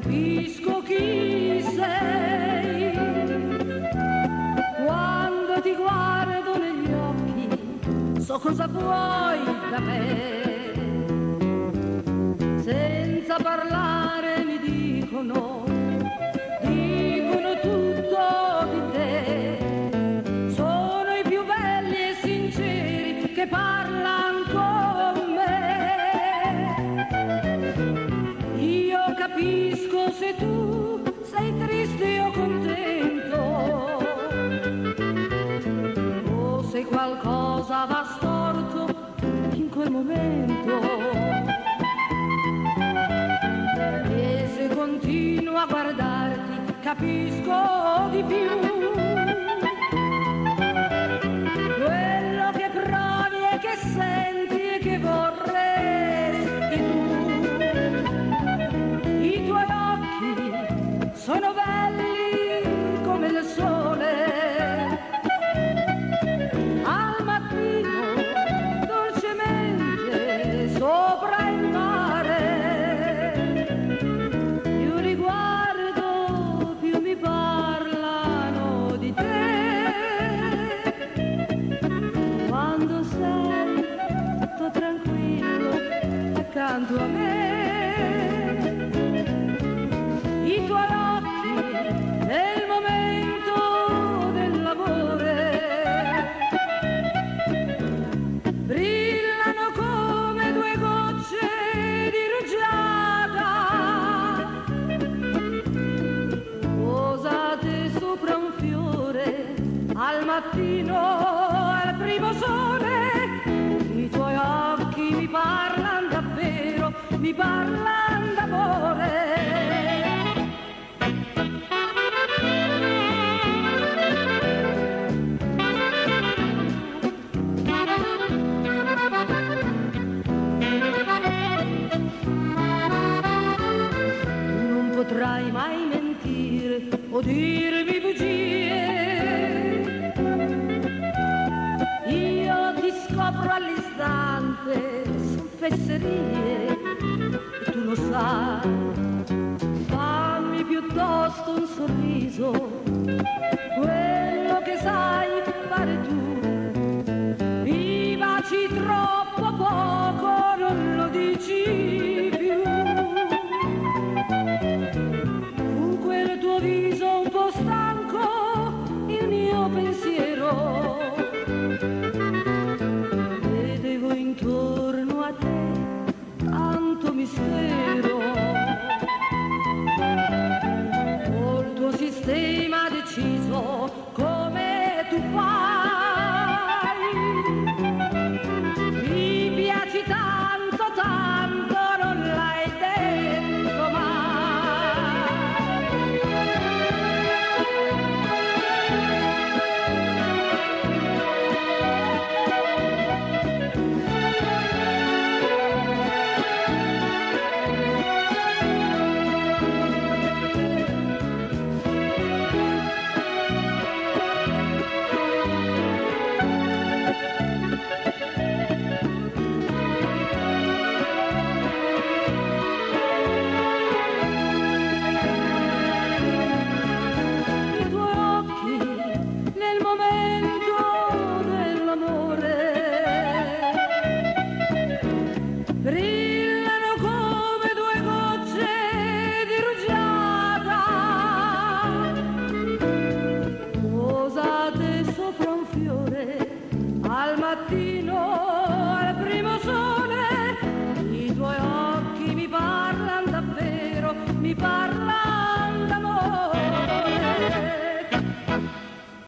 capisco chi sei. Quando ti guardo negli occhi so cosa vuoi da me. Dicono, dicono tutto di te. Sono i più belli e sinceri che parlano con me. Io capisco se tu sei triste o contento, o se qualcosa va storto in quel momento. A guardarti capisco di più. Accanto a me. I tuoi occhi nel momento dell'amore brillano come due gocce di rugiada. Posate sopra un fiore al mattino potrai mai mentire o dirmi bugie. Io ti scopro all'istante, son fesserie, yo. 一座。